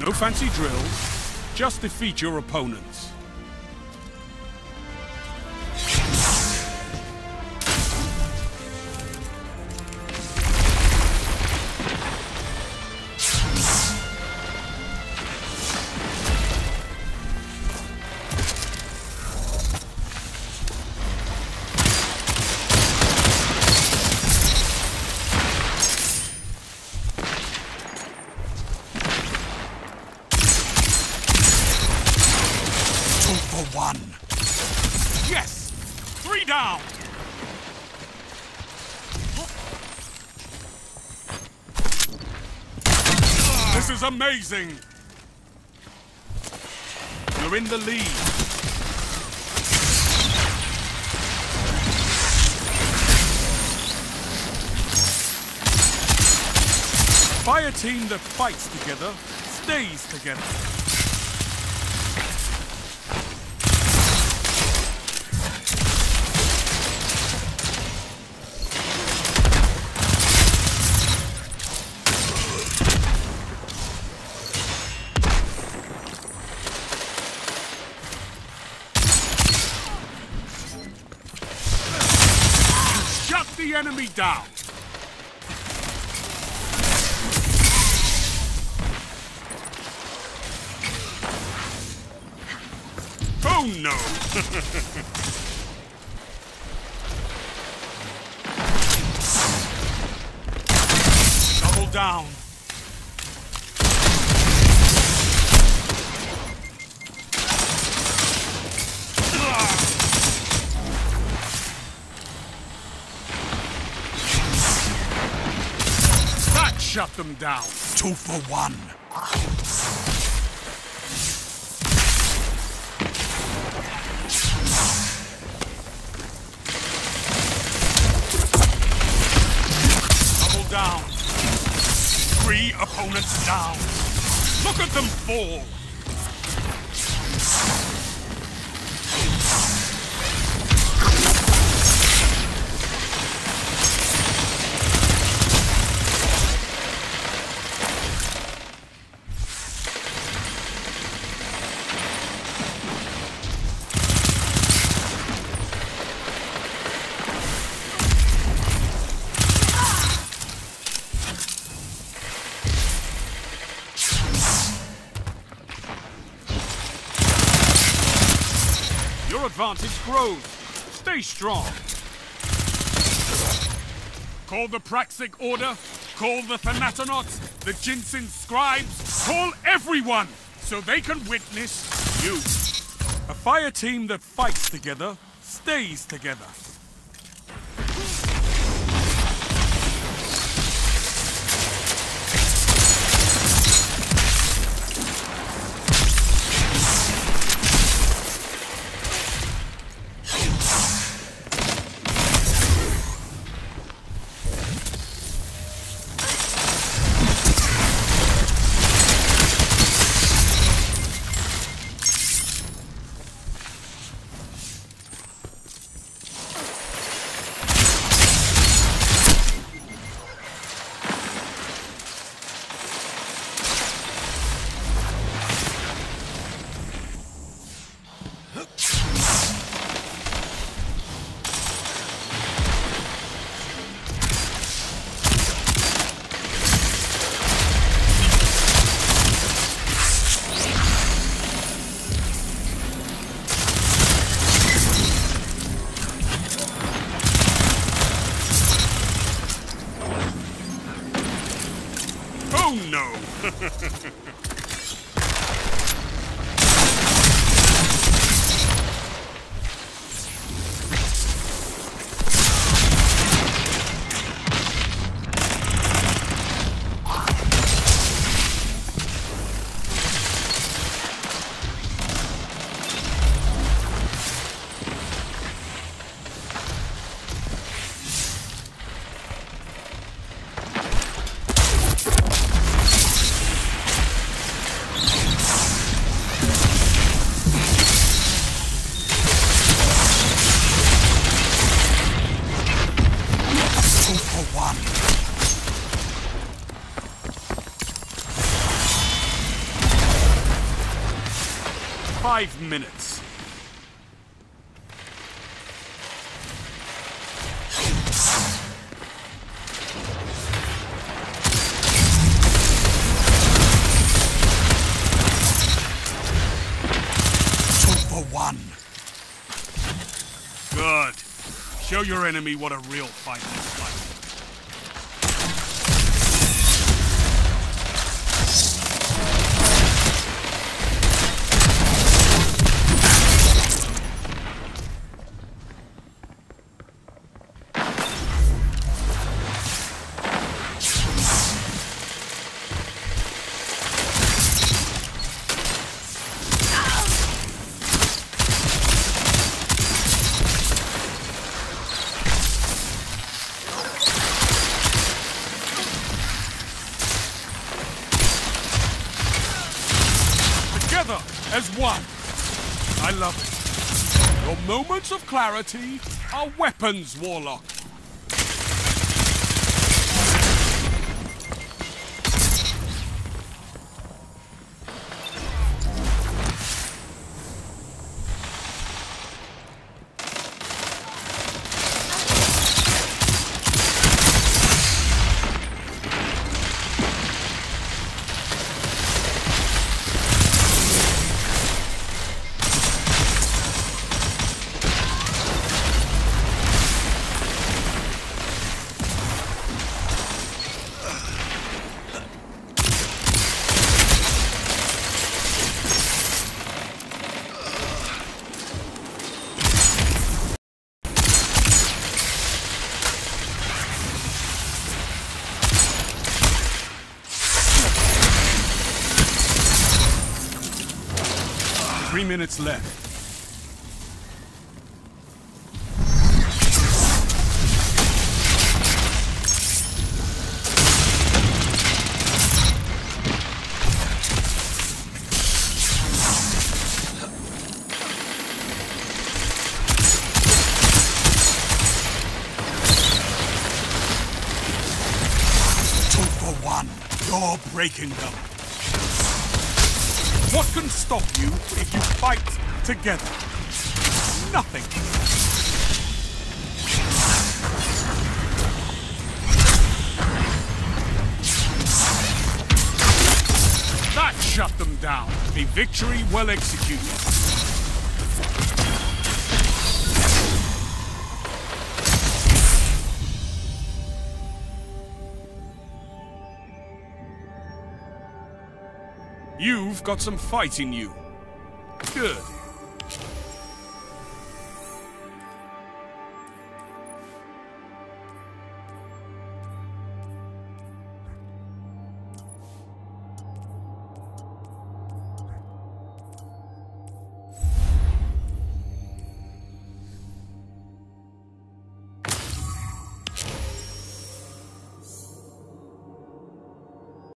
No fancy drills, just defeat your opponents. One. Yes! Three down! This is amazing! You're in the lead. Fire team that fights together stays together. The enemy down! Oh no! Double down. Shut them down. Two for one. Double down. Three opponents down. Look at them fall. Advantage grows. Stay strong. Call the Praxic Order. Call the Thanatonauts, the Jinsen Scribes. Call everyone so they can witness you. A fire team that fights together stays together. Ha ha ha ha! Five minutes. For one. Good. Show your enemy what a real fight is like. Moments of clarity are weapons, Warlock. Three minutes left. Two for one. You're breaking them. What can stop you if you fight together? Nothing. That shut them down. A victory well executed. You've got some fight in you. Good.